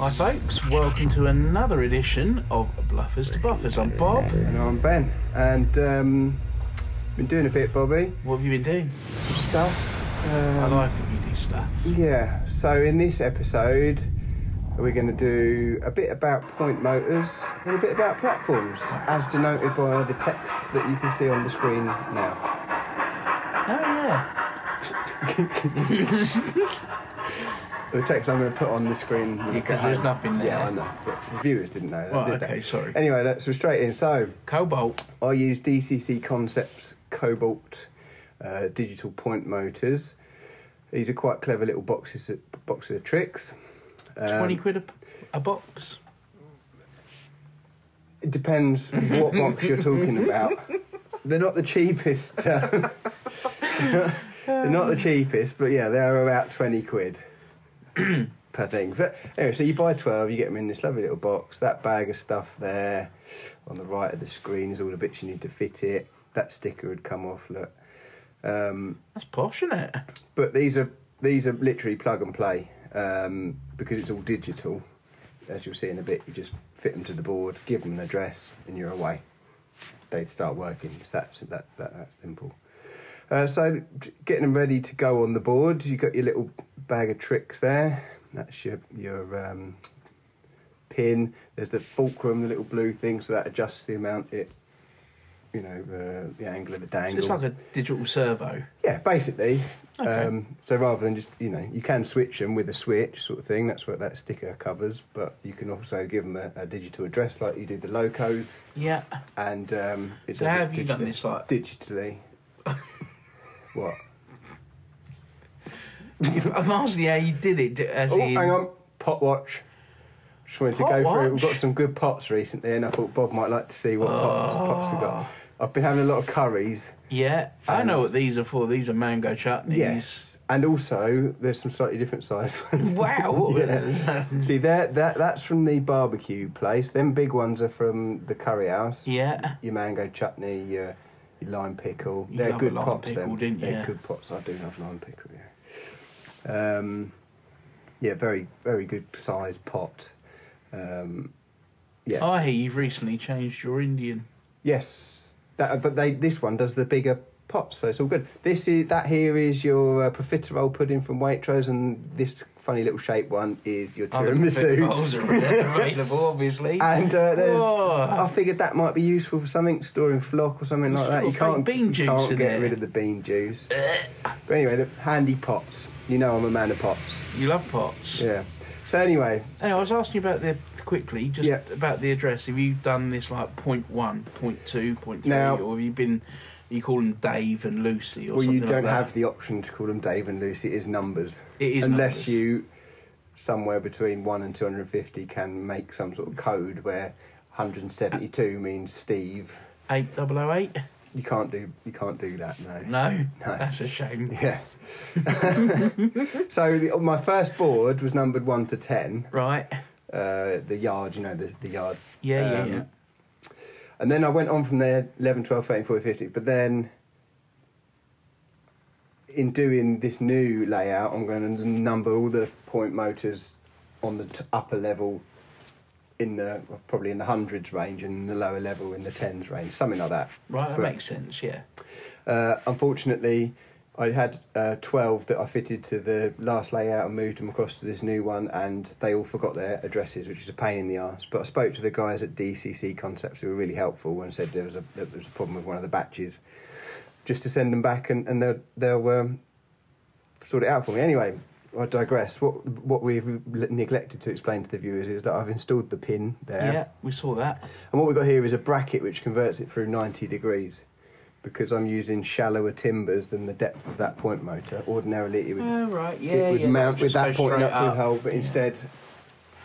Hi folks, welcome to another edition of Bluffers to Buffers. I'm Bob. And I'm Ben. And um, been doing a bit, Bobby. What have you been doing? Some stuff. I Um, like when you do stuff. Yeah. So in this episode, we're going to do a bit about point motors and a bit about platforms, as denoted by the text that you can see on the screen now. Oh yeah. The text I'm going to put on the screen. Because there's nothing there. Yeah, I know. But viewers didn't know that, Right, did they? okay, sorry. Anyway, let's go straight in. So, Cobalt. I use DCC Concepts Cobalt uh, digital point motors. These are quite clever little boxes, boxes of tricks. Um, Twenty quid a, a box. It depends what box you're talking about. They're not the cheapest. Uh, they're not the cheapest, but yeah, they're about twenty quid per thing. But anyway, so you buy twelve, you get them in this lovely little box. That bag of stuff there on the right of the screen is all the bits you need to fit it. That sticker had come off. Look. Um, That's posh, isn't it? but these are these are literally plug and play um, because it's all digital. As you'll see in a bit, you just fit them to the board, give them an address, and you're away. They'd start working. It's that that that, that simple. Uh, so getting them ready to go on the board, you've got your little bag of tricks there. That's your your um, pin. There's the fulcrum, the little blue thing, so that adjusts the amount it, you know, uh, the angle of the So dangle. it's like a digital servo. Yeah, basically. Okay. Um, so rather than just, you know, you can switch them with a switch sort of thing. That's what that sticker covers. But you can also give them a, a digital address like you do the locos, Yeah. and um, it So does how it have you done this, like- digitally? What? I'm asking you how you did it. As Oh, in, hang on, pot watch. Just wanted to Pot go through. We've watch? got some good pots recently, and I thought Bob might like to see what pots, pots we've got. Oh. I've been having a lot of curries. Yeah, I know And- what these are for. These are mango chutneys. Yes, and also there's some slightly different size ones. Wow. what Yeah. See, that that that's from the barbecue place. Them big ones are from the curry house. yeah. Your mango chutney, your lime pickle. You They're good pops. pickle, didn't They're good pops. I do love lime pickle. Yeah. Um, yeah, very very good size pot. Um, yes. I hear you've recently changed your Indian. Yes, that, but they this one does the bigger pots, so it's all good. This is that here is your uh, profiterole pudding from Waitrose, and this funny little shaped one is your tiramisu. rolls are available, obviously. And uh, there's, Whoa. I figured that might be useful for something, storing flock or something like that. You can't, bean you juice can't in get it. rid of the bean juice. But anyway, the handy pops. You know I'm a man of pops. you love pots. Yeah. So anyway, Hey, I was asking you about the quickly, just Yeah. about the address. Have you done this like point one, point two, point three, Now- or have you been? You call them Dave and Lucy, or well, something you don't like have the option to call them Dave and Lucy. It is numbers. It is unless numbers. you somewhere between one and two hundred and fifty can make some sort of code where 172 means Steve. eight double o eight. You can't do you can't do that. No. No, No. that's a shame. Yeah. so the, my first board was numbered one to ten. Right? Uh, the yard, you know, the, the yard. Yeah, yeah, Um, yeah. And then I went on from there 11, 12, 13, 14, 15. But then in doing this new layout, I'm going to number all the point motors on the t- upper level in the probably in the hundreds range and the lower level in the tens range, something like that. Right, that but- makes sense. Yeah. Uh, unfortunately, I had uh, 12 that I fitted to the last layout and moved them across to this new one, and they all forgot their addresses, which is a pain in the arse. But I spoke to the guys at DCC Concepts who were really helpful and said there was a there was a problem with one of the batches, just to send them back and, and they'll they'll um, sort it out for me. Anyway, I digress. What what we've neglected to explain to the viewers is that I've installed the pin there. Yeah, we saw that. And what we've got here is a bracket which converts it through 90 degrees. Because I'm using shallower timbers than the depth of that point motor. Ordinarily, it would, Oh, right. Yeah, it would yeah. mount with that go pointing up through the hole, but instead,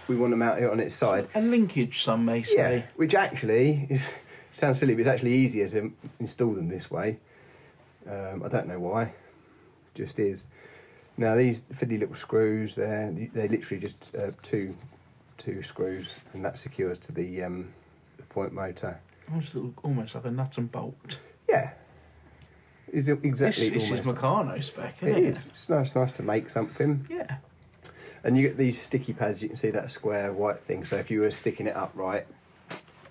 we want to mount it on its side. A linkage, some may say. Yeah, which actually is, sounds silly, but it's actually easier to install them this way. Um, I don't know why, just is. Now these fiddly little screws, there, they're literally just uh, two, two screws, and that secures to the um, the point motor. Almost, look- almost like a nut and bolt. Yeah, is it exactly this is almost. Meccano spec, isn't It it? is. It's nice, nice to make something. Yeah. And you get these sticky pads. You can see that square white thing. So if you were sticking it upright,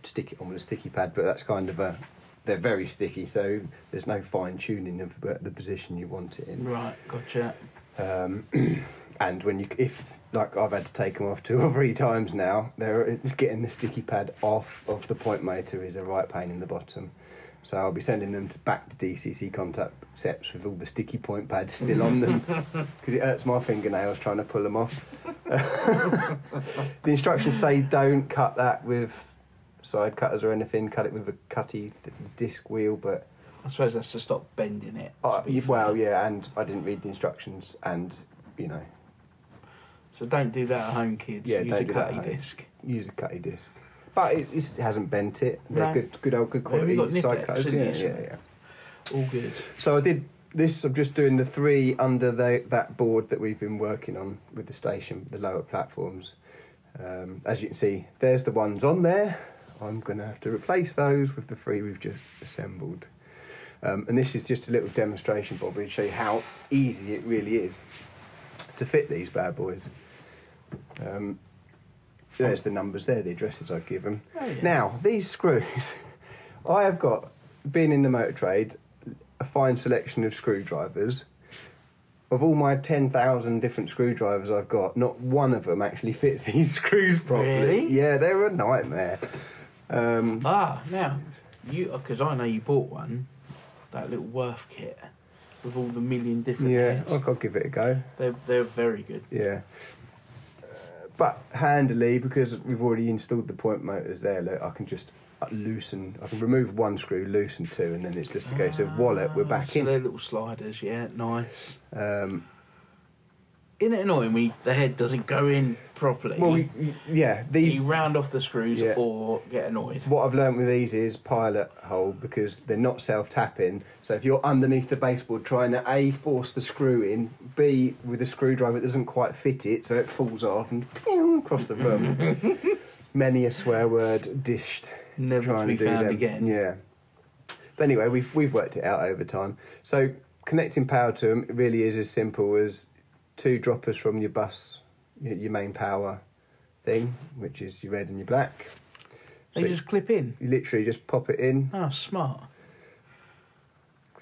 stick it on with a sticky pad. But that's kind of a they're very sticky, so there's no fine tuning of the the position you want it in. Right, gotcha. Um, and when you, if like I've had to take them off two or three times now, they're getting the sticky pad off of the point motor is a right pain in the bottom. So I'll be sending them to back to DCC contact sets with all the sticky point pads still on them because it hurts my fingernails trying to pull them off. the instructions say don't cut that with side cutters or anything. Cut it with a cutty disc wheel, but I suppose that's to stop bending it. uh, well, yeah. And I didn't read the instructions, and you know, So don't do that at home, kids. Yeah, Use don't a do that cutty at home. disc. use a cutty disc. But it, it hasn't bent it. They're No. good, good old, good quality got side cutters. Yeah, yeah, yeah. All good. So I did this. I'm just doing the three under the, that board that we've been working on with the station, the lower platforms. Um, as you can see, there's the ones on there. I'm going to have to replace those with the three we've just assembled. Um, and this is just a little demonstration, Bobby, to show you how easy it really is to fit these bad boys. Um, there's the numbers there, the addresses I give them. Oh, yeah. Now, these screws, I have got, being in the motor trade, a fine selection of screwdrivers. Of all my 10,000 different screwdrivers I've got, not one of them actually fit these screws properly. Really? Yeah, they're a nightmare. Um, Ah, now you because I know you bought one, that little Worth kit with all the million different. yeah, heads. I'll, I'll give it a go. They're they're very good. Yeah. But handily, because we've already installed the point motors there, look, I can just uh, loosen, I can remove one screw, loosen two, and then it's just a case of wallet, we're back so in. They're little sliders. Yeah, nice. Um, Isn't it annoying when the head doesn't go in properly? well, y- y- yeah, these. you round off the screws Yeah. or get annoyed. What I've learned with these is pilot hole because they're not self tapping. So if you're underneath the baseboard trying to A, force the screw in, B, with a screwdriver, it doesn't quite fit it, so it falls off and across the room. Many a swear word dished Never to trying be to do found them. again. Yeah. But anyway, we've we've worked it out over time. So connecting power to them really is as simple as two droppers from your bus, your, main power thing, which is your red and your black. They So just clip in. you literally just pop it in, Oh, smart.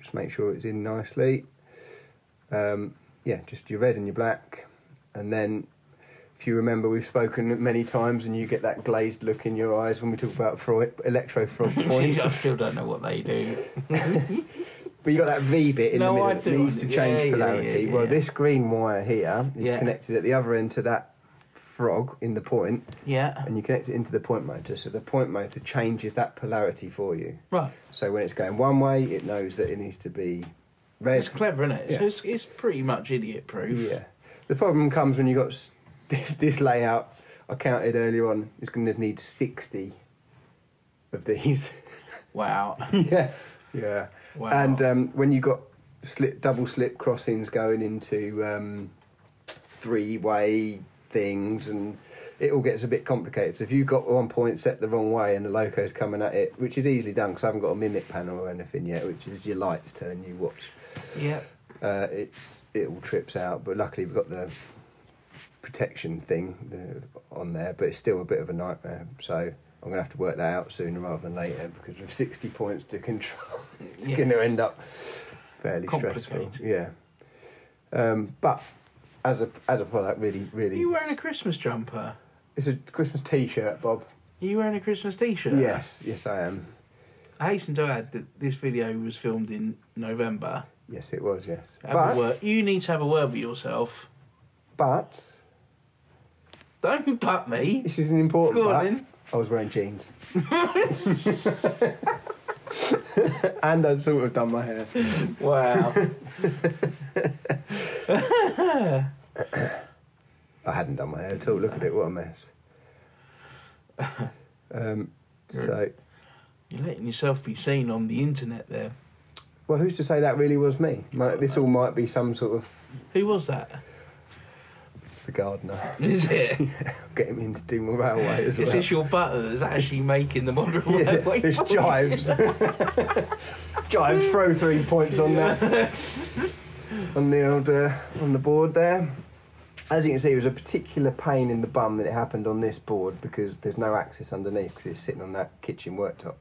just make sure it's in nicely. Um, yeah, just your red and your black, and then. If you remember, we've spoken many times, and you get that glazed look in your eyes when we talk about Freud, electro frog I still don't know what they do. But you got that V bit in No, the I middle. It do. needs to change yeah, yeah, polarity. yeah, Well, yeah. this green wire here is Yeah. connected at the other end to that frog in the point, Yeah. and you connect it into the point motor. So the point motor changes that polarity for you. Right. So when it's going one way, it knows that it needs to be red. It's clever, isn't it? Yeah. So it's, it's pretty much idiot proof. Yeah. The problem comes when you got s- this layout. I counted earlier on. It's going to need sixty of these. Wow. yeah. Yeah. Wow. And um, when you got slip, double slip crossings going into um, three way things, and it all gets a bit complicated. So if you've got one point set the wrong way and the loco's coming at it, which is easily done because I haven't got a mimic panel or anything yet, which is your lights telling you what's yeah. uh, it's it all trips out. But luckily we've got the protection thing on there, but it's still a bit of a nightmare. So I'm gonna have to work that out sooner rather than later because with 60 points to control, it's Yeah. gonna end up fairly stressful. Yeah. Um, but as a as a product, really, Are really, you wearing a Christmas jumper? it's a Christmas T-shirt, Bob. Are you wearing a Christmas t-shirt? Yes, yes, I am. I hasten to add that this video was filmed in November. Yes, it was. Yes, Have a but word. You need to have a word with yourself. but Don't butt me. this is an important Go on but. then. I was wearing jeans. and I'd sort of done my hair. Wow. I hadn't done my hair at all. Look at it, what a mess. Um, so, You're letting yourself be seen on the internet there. well, who's to say that really was me? Might, this all might be some sort of Who was that? The gardener. Is it? Get him in to do my railway as Is well. this your butter that's actually making the modern yeah, railway? it's? Jeeves. Jeeves, throw three points on that. on the old uh, on the board there. As you can see, it was a particular pain in the bum that it happened on this board because there's no access underneath because it's sitting on that kitchen worktop.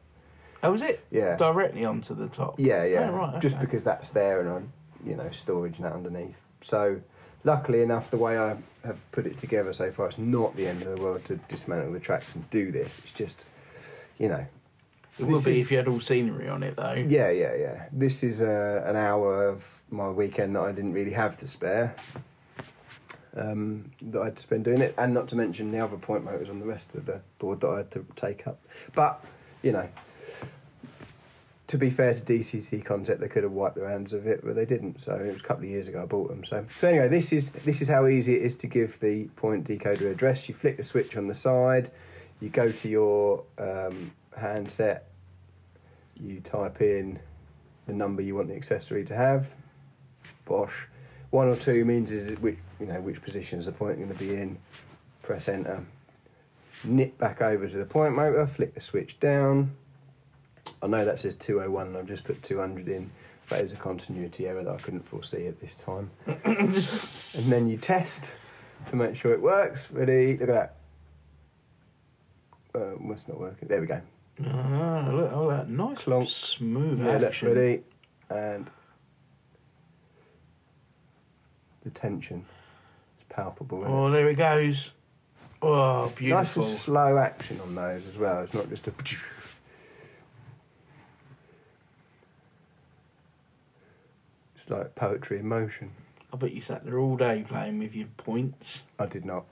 Oh, was it? Yeah. Directly onto the top. Yeah, yeah. Oh, right, Just because that's there and on, you know, storage and that underneath. So, luckily enough, the way I have put it together so far, it's not the end of the world to dismantle the tracks and do this. It's just, you know, It would be is- if you had all scenery on it, though. yeah, yeah, yeah. This is uh, an hour of my weekend that I didn't really have to spare. Um, that I had to spend doing it, and not to mention the other point motors on the rest of the board that I had to take up. But you know, to be fair to DCC Concept, they could have wiped their hands of it, but they didn't. So it was a couple of years ago I bought them. So so anyway, this is this is how easy it is to give the point decoder address. You flick the switch on the side, you go to your um, handset, you type in the number you want the accessory to have. Bosh. One or two means is which you know which position is the point going to be in. Press enter. Nip back over to the point motor. Flick the switch down. I know that says 201 and I've just put 200 in. but That is a continuity error that I couldn't foresee at this time. and then you test to make sure it works. Ready? Look at that. Uh, what's not working? There we go. Ah, look, oh, that nice, Clonk. smooth Yeah, look, action. ready? And the tension is palpable. it? Oh, there it goes. Oh, Nice beautiful. and slow action on those as well. It's not just a. like poetry in motion. I bet you sat there all day playing with your points. I did not.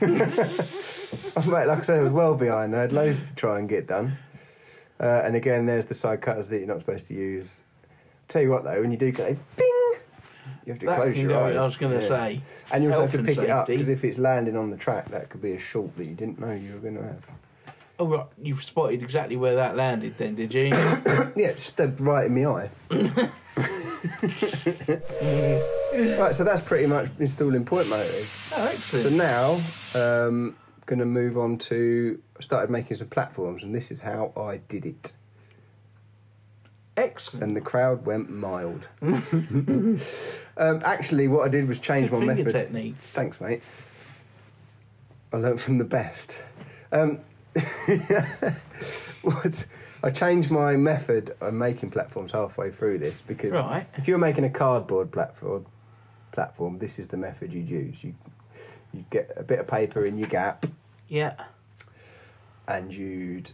oh, mate, like I said, I was well behind. I had loads to try and get done. Uh, and again, there's the side cutters that you're not supposed to use. Tell you what, though, when you do go, bing, you have to That close your go- eyes. I was going to Yeah. say. And you also have to pick it up because if it's landing on the track, that could be a short that you didn't know you were going to have. Oh, right, you spotted exactly where that landed then, did you? Yeah, stabbed right in my eye. right, so that's pretty much installing point motors. oh, So excellent. now, um, going to move on to started making some platforms, and this is how I did it. excellent. And the crowd went mild. um, actually, what I did was change my method. technique. Thanks, mate. I learned from the best. Um, what? I changed my method of making platforms halfway through this because Right. if you were making a cardboard platform, platform, this is the method you'd use. You you get a bit of paper in your gap, Yeah. and you'd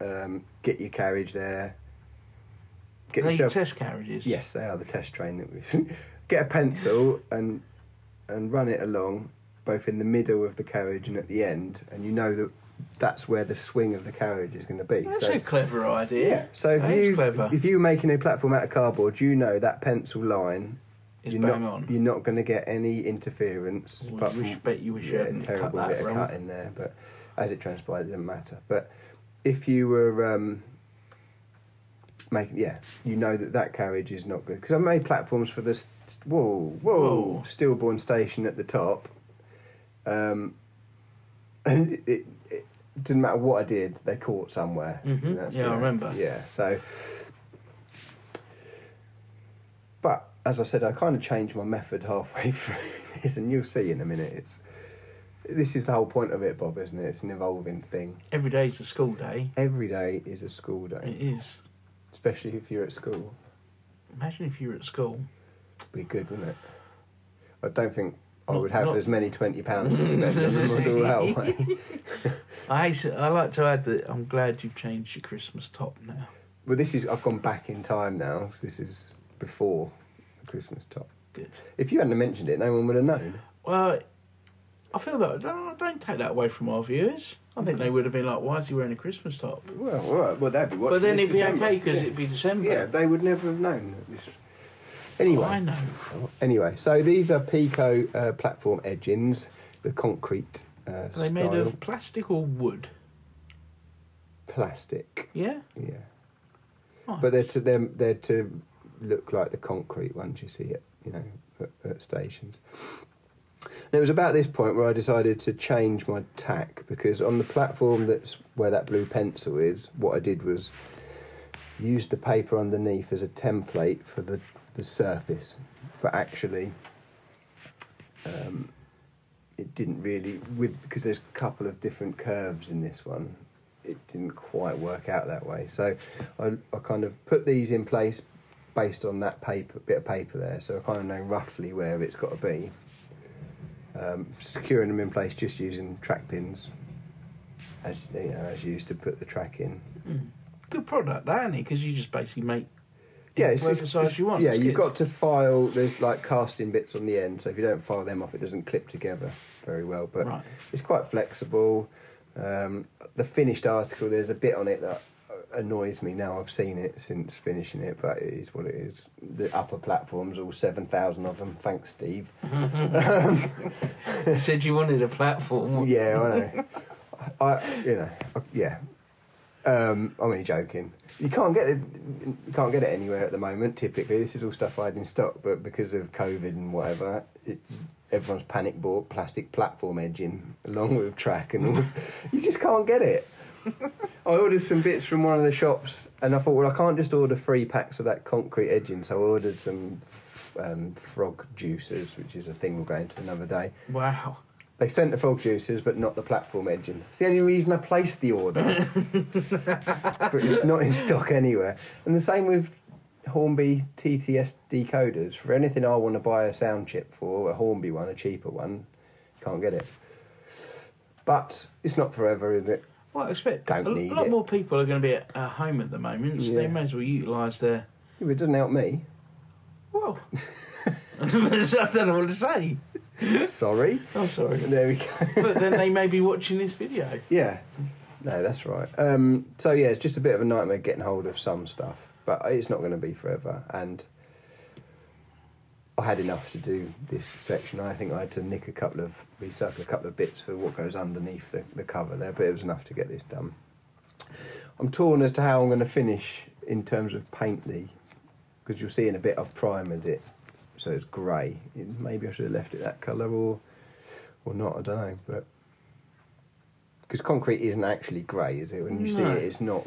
um, get your carriage there. Get Are yourself test carriages? Yes, they are the test train that we get a pencil and and run it along, both in the middle of the carriage and at the end, and you know that that's where the swing of the carriage is going to be. That's so a clever idea. yeah, so if is you clever. if you were making a platform out of cardboard, you know that pencil line. It's you're bang not on. you're not going to get any interference. Well, apart we from- should bet you wish you yeah, cut terrible that bit of cut in there, but as it transpired, it didn't matter. But if you were um, making, yeah, you know that that carriage is not good because I made platforms for this. Whoa, whoa, Whoa. stillborn station at the top, um, and it, it, didn't matter what I did, they caught somewhere. Mhm. That's, Yeah, I remember. Yeah, so. But as I said, I kind of changed my method halfway through this, and you'll see in a minute. It's this is the whole point of it, Bob, isn't it? It's an evolving thing. Every day is a school day. Every day is a school day, It is. especially if you're at school. Imagine if you were at school. It'd Be good, wouldn't it? I don't think I would have not- as many twenty pounds to spend on the model railway. I hate I like to add that I'm glad you've changed your Christmas top now. Well, this is I've gone back in time now. So this is before the Christmas top. Good. If you hadn't mentioned it, no one would have known. Well, I feel that don't, don't take that away from our viewers. I think they would have been like, "Why is he wearing a Christmas top?" Well, all right. Well, that'd be what. But then it'd be okay because it'd be December. Yeah, they would never have known that this. Anyway, I know. anyway, so these are Peco uh, platform edgings, the concrete uh, Are they style made of plastic or wood? plastic. Yeah. Yeah, Nice. but they're to them they're to look like the concrete ones you see it, you know, at, at stations. And it was about this point where I decided to change my tack because on the platform that's where that blue pencil is, what I did was use the paper underneath as a template for the, the surface, but actually um, it didn't really with because there's a couple of different curves in this one. It didn't quite work out that way. So I, I kind of put these in place based on that paper bit of paper there. So I kind of know roughly where it's got to be. Um, securing them in place just using track pins, as you know, as used to put the track in. Mm. Good product, isn't it? Because you just basically make Yeah, it's, whatever size you want. Yeah, you've got to file. There's like casting bits on the end, so if you don't file them off, it doesn't clip together very well. But Right. it's quite flexible. Um, the finished article, there's a bit on it that annoys me now. I've seen it since finishing it, but it is what it is. The upper platforms, all seven thousand of them. Thanks, Steve. You said you wanted a platform. Yeah, I know. I, you know, I- yeah. Um, I'm only joking. You can't get it. You can't get it anywhere at the moment. Typically, this is all stuff I had in stock, but because of COVID and whatever, it, everyone's panic bought plastic platform edging along with track, and all you just can't get it. I ordered some bits from one of the shops, and I thought, well, I can't just order three packs of that concrete edging, so I ordered some f- um, frog juicers, which is a thing we'll go into another day. Wow. They sent the frog juicers, but not the platform engine. It's the only reason I placed the order. but it's not in stock anywhere. And the same with Hornby TTS decoders. For anything I want to buy a sound chip for, a Hornby one, a cheaper one, can't get it. But it's not forever, is it? Well, I expect Don't a, need lot it. more people are going to be at uh, home at the moment, so they may as well utilise their. Yeah, It doesn't help me. Well, I don't know what to say. Sorry. I'm sorry. There we go. But then they may be watching this video. Yeah, no, that's right. Um, so yeah, it's just a bit of a nightmare getting hold of some stuff, but it's not going to be forever. And I had enough to do this section. I think I had to nick a couple of recycle a couple of bits for what goes underneath the, the cover there, but it was enough to get this done. I'm torn as to how I'm going to finish in terms of paint the, because you'll see in a bit I've primed it, so it's grey. Maybe I should have left it that colour or or not. I don't know, but because concrete isn't actually grey, is it? When you see it, it's not.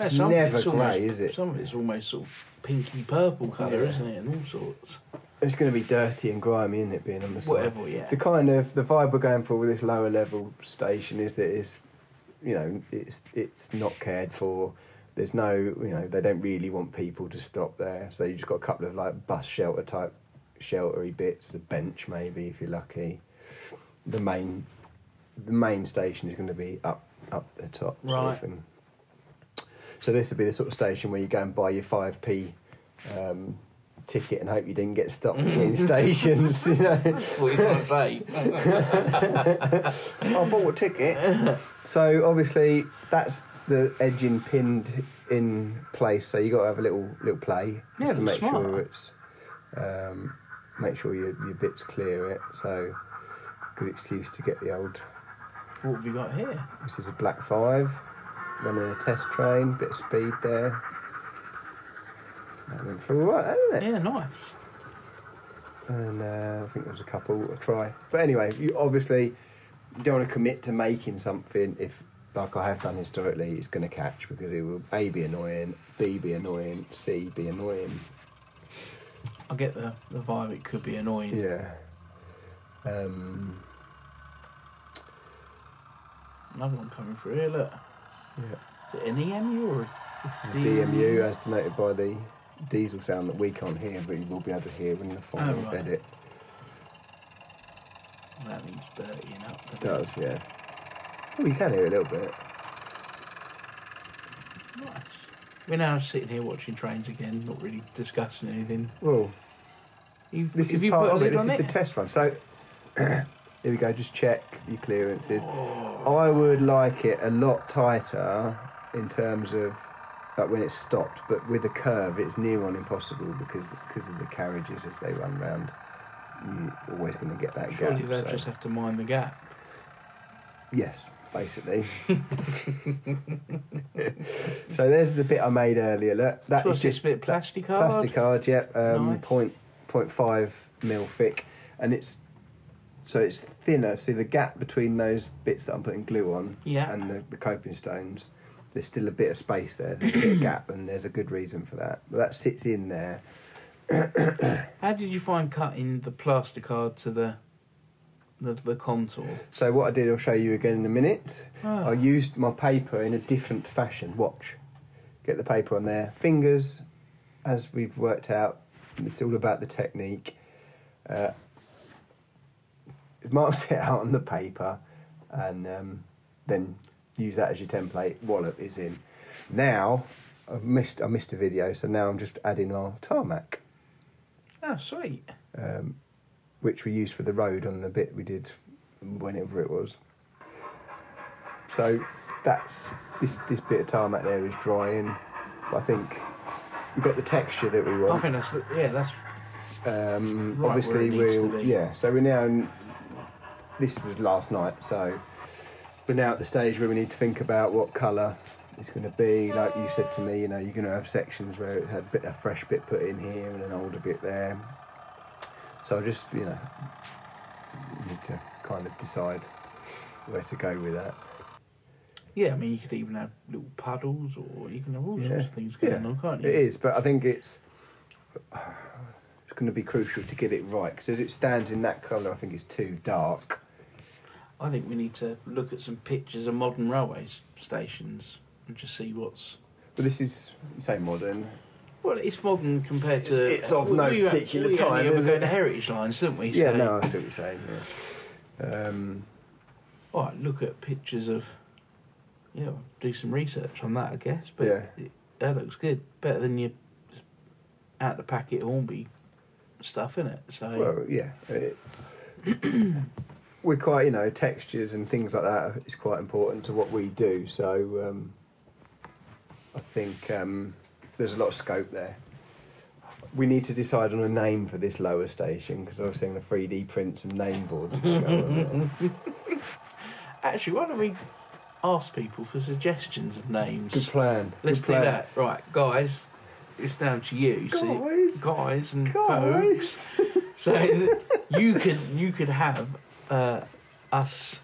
Yeah, It's never grey, is it? Some of it's almost sort of pinky purple colour, Yeah. isn't it? And all sorts. It's going to be dirty and grimy, isn't it? Being on the side. Whatever, yeah. The kind of the vibe we're going for with this lower level station is that it's, you know, it's it's not cared for. There's no, you know, they don't really want people to stop there. So you just got a couple of like bus shelter type sheltery bits, a bench maybe if you're lucky. The main, the main station is going to be up up the top, sort Right. of thing. So this would be the sort of station where you go and buy your five p. Um, ticket and hope you didn't get stopped between stations you know what you want to say? I bought a ticket. So obviously that's the edging pinned in place. So you got to have a little little play Yeah, just to make that's sure it's um, make sure your your bits clear it. So good excuse to get the old. what have we got here? This is a black five running a test train. Bit of speed there. That went through all right, hasn't it? Yeah, nice. and uh, I think there was a couple to try. But anyway, you obviously don't want to commit to making something if, like I have done historically, it's going to catch because it will a be annoying, b be annoying, c be annoying. I get the, the vibe it could be annoying. Yeah. Um, Another one coming through here, look. yeah. Is it an EMU or The DMU, as denoted by the diesel sound that we can't hear, but you will be able to hear in the final Oh, right. edit. That needs dirtying up. It doesn't does, yeah. Oh, you can hear a little bit. Nice. We're now sitting here watching trains again, not really discussing anything. Well, You, This is part of it. This is the test run. So here we go. Just check your clearances. Oh. I would like it a lot tighter in terms of like when it's stopped, but with a curve, it's near on impossible because because of the carriages as they run round. You're always going to get that Surely gap. they so- just have to mind the gap. Yes, basically. so there's the bit I made earlier. Look, that So is what's this just bit plastic card? plastic card, yep, um, Nice. point point five mil thick, and it's so it's thinner. See the gap between those bits that I'm putting glue on Yeah. and the, the coping stones. There's still a bit of space there, there's a bit of gap, and there's a good reason for that. But that sits in there. How did you find cutting the plastic card to the the, the contour. So what I did, I'll show you again in a minute. Ah. I used my paper in a different fashion. Watch. Get the paper on there. Fingers, as we've worked out, it's all about the technique. Uh, marked it out on the paper and um, then use that as your template. Wallop is in. Now, I've missed, I missed a video, so now I'm just adding our tarmac, Oh, sweet. um, which we used for the road on the bit we did whenever it was. So that's this this bit of tarmac there is drying. I think we've got the texture that we I want. think that's yeah, that's Um, Right obviously, we'll yeah. So we're now. This was last night, so we're now at the stage where we need to think about what colour it's going to be. Like you said to me, you know, you're going to have sections where it had a bit a fresh bit put in here and an older bit there. So I just you know need to kind of decide where to go with that. yeah. I mean, you could even have little puddles, or you can have all sorts of things going Yeah, on, can't you? It is, but I think it's it's going to be crucial to get it right because as it stands in that colour, I think it's too dark. I think we need to look at some pictures of modern railway stations and just see what's. But this is you say modern. Well, it's modern compared to. It's- it's of no we, particular we time, Only ever is go it? to heritage lines, didn't we? Yeah, So- no, I see what you're saying. Yeah. Um, All right, look at pictures of. Yeah, do some research on that, I guess. But Yeah. it, that looks good. Better than your out the packet Hornby stuff, in it. So well, yeah. It, we're quite, you know, textures and things like that is quite important to what we do. So um, I think um, there's a lot of scope there. We need to decide on a name for this lower station because I was seeing the 3D prints and name boards. that go on there. actually, why don't we ask people for suggestions of names? Good plan. Let's Good do plan. that. Right, guys. It's down to you. Guys. See, guys and folks. Guys. So you could you could have uh, us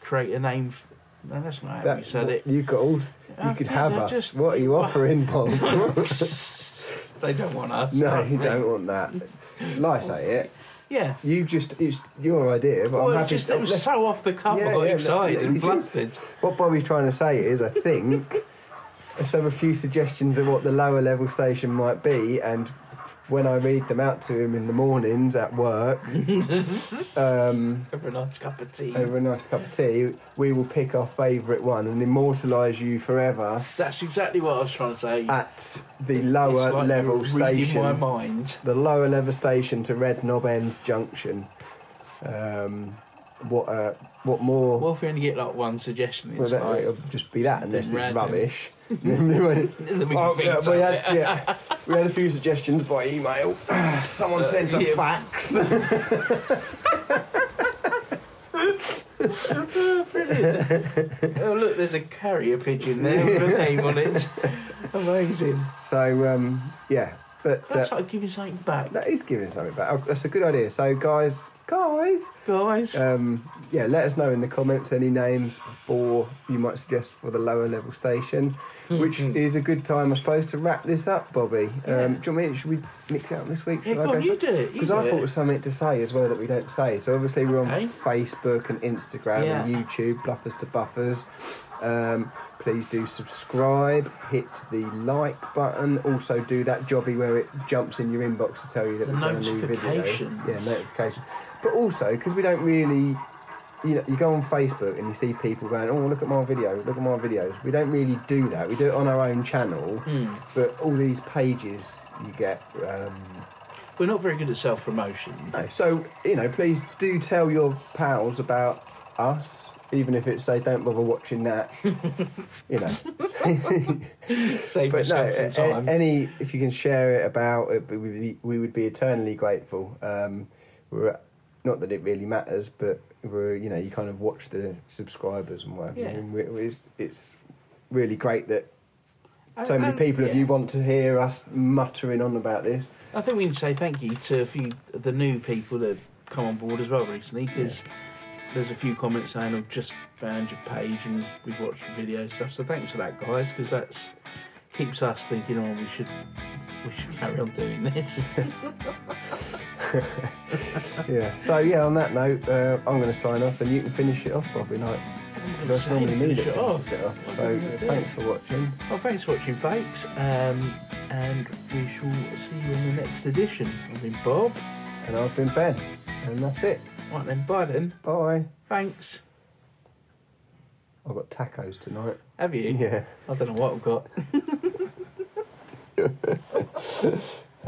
create a name. F- no, that's not how That, you said it. You could all, you could have us. just- what are you offering, Bob? they don't want us. no, you don't want that. Shall I say it? Yeah. You just, it's your idea, but Well, I'm happy just, to. it was let's- so off the cuff. Yeah, I got yeah, excited no, and flustered. What Bobby's trying to say is, I think, let's have a few suggestions of what the lower level station might be, and when I read them out to him in the mornings at work, um, Over a nice cup of tea. over a nice cup of tea, we will pick our favourite one and immortalise you forever That's exactly what I was trying to say. at the lower like level station. my mind. the lower level station to Red Knob End Junction. Um, what uh, what more? Well, if we only get like one suggestion, it's well, that, like, it'll just be that unless it's random. rubbish. Then we won't- then we Oh, yeah, we, had, yeah, we had a few suggestions by email. Someone Uh, sent a yeah. fax. oh look, there's a carrier pigeon there with a name on it. Amazing. so um, yeah, but That's uh, like giving something back, that is giving something back. Oh, That's a good idea. So guys, guys, guys. um, yeah, let us know in the comments any names for you might suggest for the lower level station, which Mhm. is a good time, I suppose, to wrap this up, Bobby. Yeah. Um, do you want me? Should we mix it up this week? yeah, Shall go I on, you do it. Because I thought it was something to say as well that we don't say. So obviously we're on Facebook and Instagram and YouTube, Bluffers to Buffers. Um, please do subscribe, hit the like button. Also do that jobby where it jumps in your inbox to tell you that The we've done a new video. Yeah, notification. But also because we don't really. You know, you go on Facebook and you see people going, "Oh, look at my video! Look at my videos." We don't really do that. We do it on our own channel, Hmm. but all these pages you get um, We're not very good at self promotion. no, so you know, please do tell your pals about us, even if it's they don't bother watching that. you know, Save but no, a- any if you can share it about it, we would be, we would be eternally grateful. Um, we're not that it really matters, but we're you know you kind of watch the subscribers and whatever. Yeah. And it's it's really great that And- so many people of yeah. you want to hear us muttering on about this. I think we can say thank you to a few of the new people that have come on board as well recently because there's a few comments saying I've just found your page and we've watched the video stuff. So thanks for that, guys, because that's keeps us thinking, oh, we should we should carry on doing this. yeah. So yeah, on that note, uh, I'm going to sign off, and you can finish it off, Bobby. Like, I normally. Finish it off. it off. What So are we gonna do? thanks for watching, Well, thanks for watching, folks. Um, and we shall see you in the next edition. I've been Bob. and I've been Ben, and that's it. Right then, bye then. Bye. Thanks. I've got tacos tonight. Have you? Yeah. I don't know what I've got.